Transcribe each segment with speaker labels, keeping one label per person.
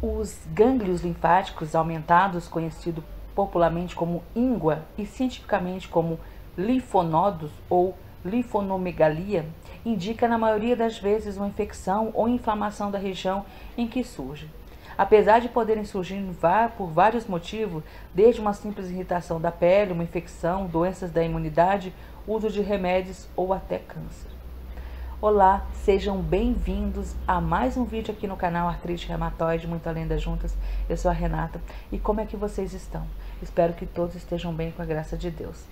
Speaker 1: Os gânglios linfáticos aumentados, conhecido popularmente como íngua e cientificamente como linfonodos ou linfonomegalia, indica na maioria das vezes uma infecção ou inflamação da região em que surge. Apesar de poderem surgir por vários motivos, desde uma simples irritação da pele, uma infecção, doenças da imunidade, uso de remédios ou até câncer. Olá, sejam bem-vindos a mais um vídeo aqui no canal Artrite Reumatoide, Muita Lenda Juntas. Eu sou a Renata e como é que vocês estão? Espero que todos estejam bem com a graça de Deus.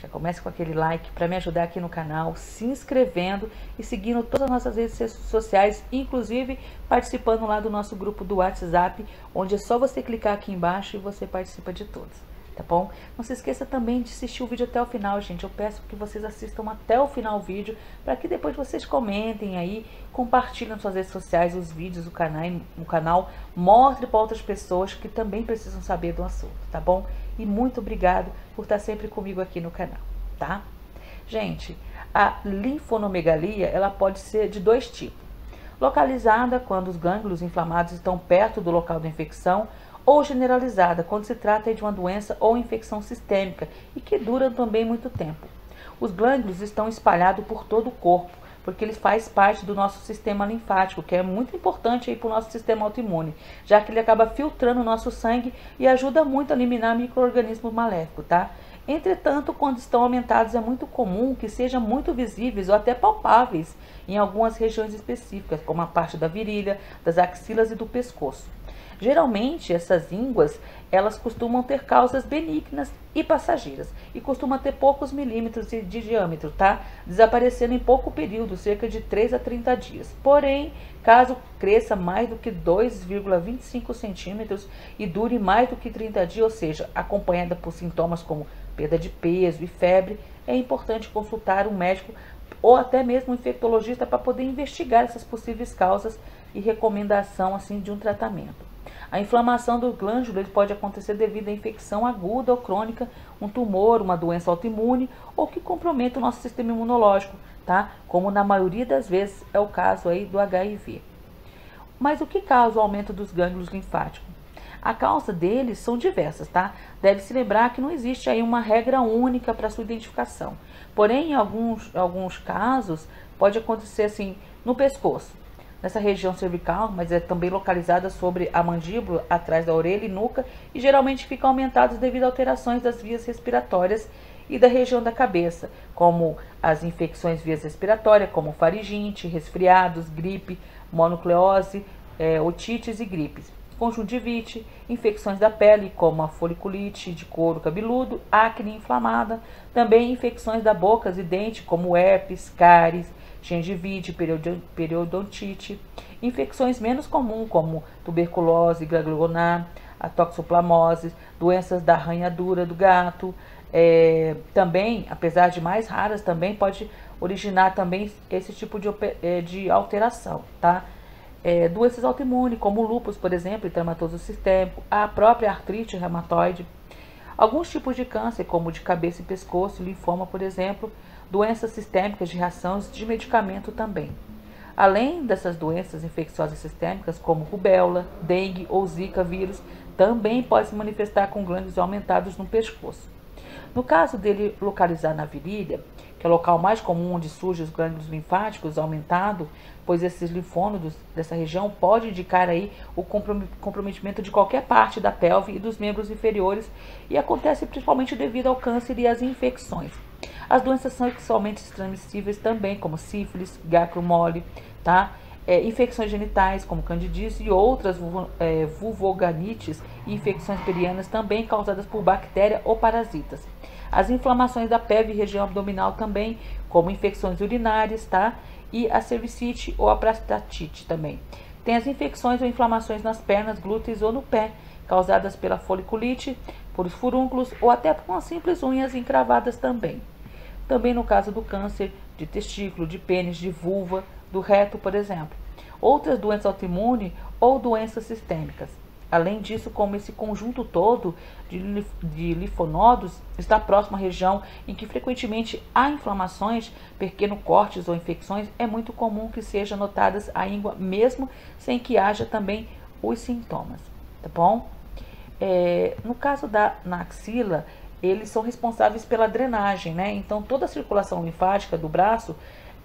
Speaker 1: Já comece com aquele like para me ajudar aqui no canal, se inscrevendo e seguindo todas as nossas redes sociais, inclusive participando lá do nosso grupo do WhatsApp, onde é só você clicar aqui embaixo e você participa de todos tá bom? Não se esqueça também de assistir o vídeo até o final, gente. Eu peço que vocês assistam até o final o vídeo, para que depois vocês comentem aí, compartilhem nas suas redes sociais os vídeos do canal, no canal, mostre para outras pessoas que também precisam saber do assunto, tá bom? E muito obrigado por estar sempre comigo aqui no canal, tá? Gente, a linfonomegalia, ela pode ser de dois tipos. Localizada quando os gânglios inflamados estão perto do local da infecção ou generalizada, quando se trata de uma doença ou infecção sistêmica e que dura também muito tempo. Os glândulos estão espalhados por todo o corpo, porque eles fazem parte do nosso sistema linfático, que é muito importante para o nosso sistema autoimune, já que ele acaba filtrando o nosso sangue e ajuda muito a eliminar micro-organismos maléficos, tá? Entretanto, quando estão aumentados, é muito comum que sejam muito visíveis ou até palpáveis em algumas regiões específicas, como a parte da virilha, das axilas e do pescoço. Geralmente, essas ínguas, elas costumam ter causas benignas e passageiras e costumam ter poucos milímetros de, de diâmetro, tá? Desaparecendo em pouco período, cerca de 3 a 30 dias. Porém, caso cresça mais do que 2,25 centímetros e dure mais do que 30 dias, ou seja, acompanhada por sintomas como perda de peso e febre, é importante consultar um médico ou até mesmo um infectologista para poder investigar essas possíveis causas e recomendação assim de um tratamento. A inflamação do glândulo pode acontecer devido a infecção aguda ou crônica, um tumor, uma doença autoimune ou que comprometa o nosso sistema imunológico, tá? Como na maioria das vezes é o caso aí do HIV. Mas o que causa o aumento dos gânglios linfáticos? A causa deles são diversas, tá? Deve-se lembrar que não existe aí uma regra única para sua identificação. Porém, em alguns, alguns casos, pode acontecer assim no pescoço nessa região cervical, mas é também localizada sobre a mandíbula, atrás da orelha e nuca, e geralmente ficam aumentados devido a alterações das vias respiratórias e da região da cabeça, como as infecções vias respiratórias, como faringite, resfriados, gripe, mononucleose, é, otites e gripes, conjuntivite, infecções da pele, como a foliculite de couro cabeludo, acne inflamada, também infecções da boca e dente, como herpes, cáries, gengivite, periodontite, infecções menos comuns como tuberculose, glaglionar, a toxoplasmose, doenças da arranhadura do gato, é, também, apesar de mais raras, também pode originar também esse tipo de, é, de alteração, tá? É, doenças autoimunes, como lúpus, por exemplo, e sistêmico, a própria artrite reumatoide, alguns tipos de câncer, como de cabeça e pescoço, linfoma, por exemplo, doenças sistêmicas de reações de medicamento também. Além dessas doenças infecciosas sistêmicas, como rubéola, dengue ou zika vírus, também pode se manifestar com glândulos aumentados no pescoço. No caso dele localizar na virilha, que é o local mais comum onde surgem os glândulos linfáticos aumentado, pois esses linfônodos dessa região pode indicar aí o comprometimento de qualquer parte da pelve e dos membros inferiores e acontece principalmente devido ao câncer e às infecções. As doenças sexualmente transmissíveis também, como sífilis, gacro mole, tá? É, infecções genitais, como candidíase, e outras é, vulvoganites e infecções perianas também causadas por bactéria ou parasitas. As inflamações da pele e região abdominal também, como infecções urinárias, tá? E a cervicite ou a prostatite também. Tem as infecções ou inflamações nas pernas, glúteos ou no pé, causadas pela foliculite, por furúnculos ou até por umas simples unhas encravadas também. Também no caso do câncer de testículo, de pênis, de vulva, do reto, por exemplo. Outras doenças autoimunes ou doenças sistêmicas. Além disso, como esse conjunto todo de, de linfonodos está próximo à região em que frequentemente há inflamações, pequenos cortes ou infecções, é muito comum que sejam notadas a íngua mesmo sem que haja também os sintomas, tá bom? É, no caso da axila, eles são responsáveis pela drenagem, né? Então, toda a circulação linfática do braço,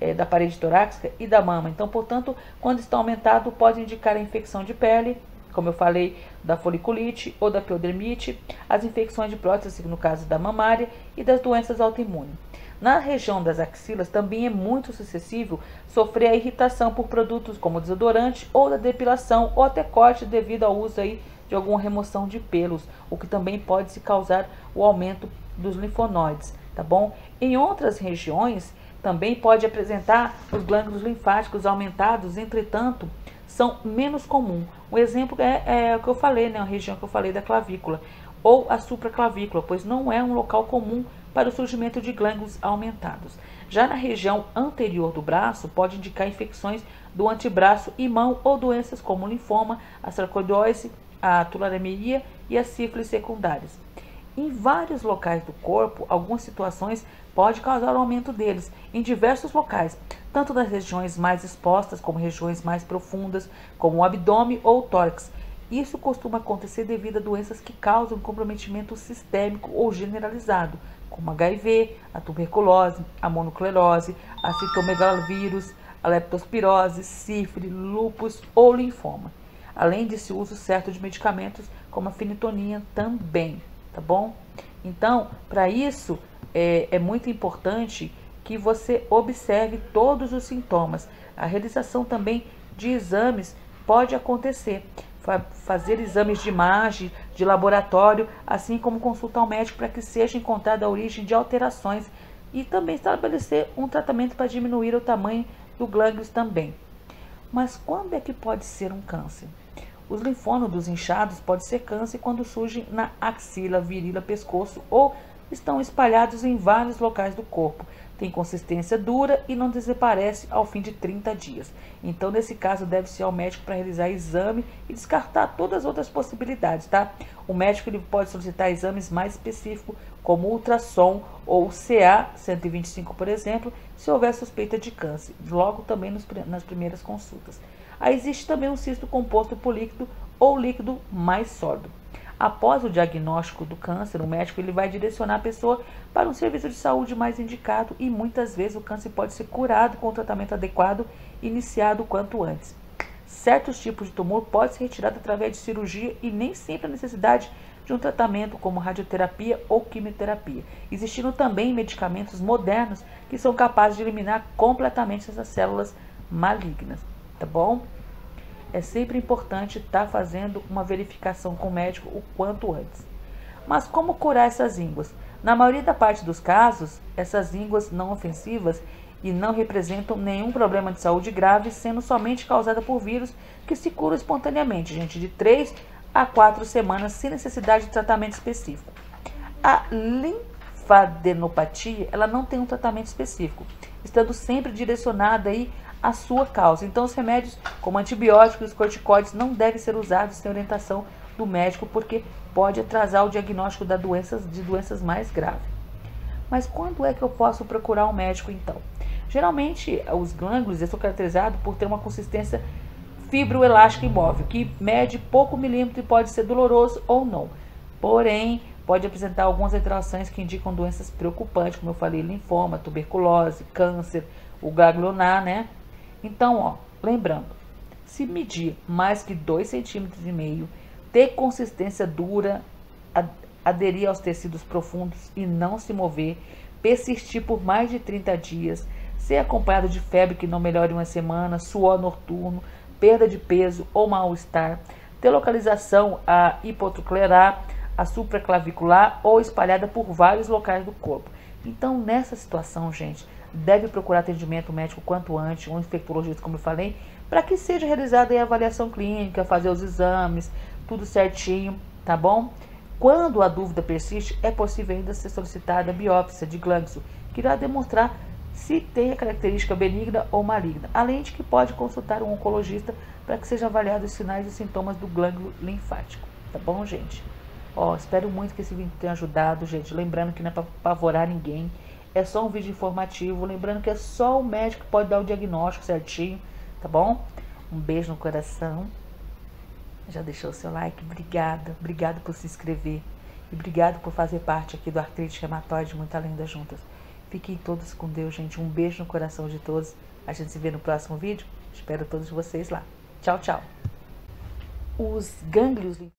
Speaker 1: é, da parede torácica e da mama. Então, portanto, quando está aumentado, pode indicar a infecção de pele, como eu falei, da foliculite ou da piodermite, as infecções de prótese, no caso da mamária, e das doenças autoimunes. Na região das axilas também é muito suscetível sofrer a irritação por produtos como desodorante ou da depilação ou até corte devido ao uso aí de alguma remoção de pelos, o que também pode se causar o aumento dos linfonoides, tá bom? Em outras regiões também pode apresentar os glândulos linfáticos aumentados, entretanto, são menos comum. Um exemplo é, é o que eu falei, né, a região que eu falei da clavícula, ou a supraclavícula, pois não é um local comum para o surgimento de glândulos aumentados. Já na região anterior do braço, pode indicar infecções do antebraço e mão ou doenças como linfoma, a sarcoidose, a tularemia e as sífilis secundárias. Em vários locais do corpo, algumas situações podem causar o aumento deles, em diversos locais, tanto nas regiões mais expostas como regiões mais profundas, como o abdômen ou o tórax. Isso costuma acontecer devido a doenças que causam comprometimento sistêmico ou generalizado, como HIV, a tuberculose, a monoclerose, a citomegalovírus, a leptospirose, sífilis, lúpus ou linfoma. Além desse uso certo de medicamentos como a fenitonia também, tá bom? Então, para isso, é, é muito importante que você observe todos os sintomas. A realização também de exames pode acontecer. Fazer exames de imagem, de laboratório, assim como consultar ao médico para que seja encontrada a origem de alterações e também estabelecer um tratamento para diminuir o tamanho do glândulos também. Mas quando é que pode ser um câncer? Os linfônodos inchados podem ser câncer quando surgem na axila, virilha, pescoço ou estão espalhados em vários locais do corpo. Tem consistência dura e não desaparece ao fim de 30 dias. Então, nesse caso, deve-se ao médico para realizar exame e descartar todas as outras possibilidades, tá? O médico ele pode solicitar exames mais específicos, como ultrassom ou CA 125, por exemplo, se houver suspeita de câncer, logo também nos, nas primeiras consultas. Aí existe também um cisto composto por líquido ou líquido mais sólido. Após o diagnóstico do câncer, o médico ele vai direcionar a pessoa para um serviço de saúde mais indicado e muitas vezes o câncer pode ser curado com o tratamento adequado iniciado quanto antes. Certos tipos de tumor podem ser retirados através de cirurgia e nem sempre a necessidade de um tratamento como radioterapia ou quimioterapia, existindo também medicamentos modernos que são capazes de eliminar completamente essas células malignas, tá bom? É sempre importante estar tá fazendo uma verificação com o médico o quanto antes. Mas como curar essas ínguas? Na maioria da parte dos casos, essas ínguas não ofensivas e não representam nenhum problema de saúde grave, sendo somente causada por vírus que se curam espontaneamente, gente, de 3 a 4 semanas sem necessidade de tratamento específico. A linfadenopatia, ela não tem um tratamento específico, estando sempre direcionada aí a sua causa. Então, os remédios como antibióticos e corticoides não devem ser usados sem orientação do médico, porque pode atrasar o diagnóstico da doenças, de doenças mais graves. Mas quando é que eu posso procurar um médico então? Geralmente, os glândulos são caracterizados por ter uma consistência fibroelástica imóvel, que mede pouco milímetro e pode ser doloroso ou não. Porém, pode apresentar algumas alterações que indicam doenças preocupantes, como eu falei, linfoma, tuberculose, câncer, o ganglionar, né? Então, ó, lembrando, se medir mais que 2,5 centímetros e meio, ter consistência dura, aderir aos tecidos profundos e não se mover, persistir por mais de 30 dias, ser acompanhado de febre que não melhore uma semana, suor noturno, perda de peso ou mal-estar, ter localização a hipotroclerar, a supraclavicular ou espalhada por vários locais do corpo. Então, nessa situação, gente, deve procurar atendimento médico quanto antes, um infectologista, como eu falei, para que seja realizada a avaliação clínica, fazer os exames, tudo certinho, tá bom? Quando a dúvida persiste, é possível ainda ser solicitada a biópsia de glândulo, que irá demonstrar se tem a característica benigna ou maligna, além de que pode consultar um oncologista para que sejam avaliados os sinais e sintomas do glândulo linfático, tá bom, gente? Ó, espero muito que esse vídeo tenha ajudado, gente. Lembrando que não é para apavorar ninguém. É só um vídeo informativo. Lembrando que é só o médico que pode dar o diagnóstico certinho, tá bom? Um beijo no coração. Já deixou o seu like? Obrigada. Obrigado por se inscrever. E obrigado por fazer parte aqui do Artrite Reumatoide Muito Além das Juntas. Fiquem todos com Deus, gente. Um beijo no coração de todos. A gente se vê no próximo vídeo. Espero todos vocês lá. Tchau, tchau. Os gânglios